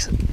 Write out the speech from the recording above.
Thanks.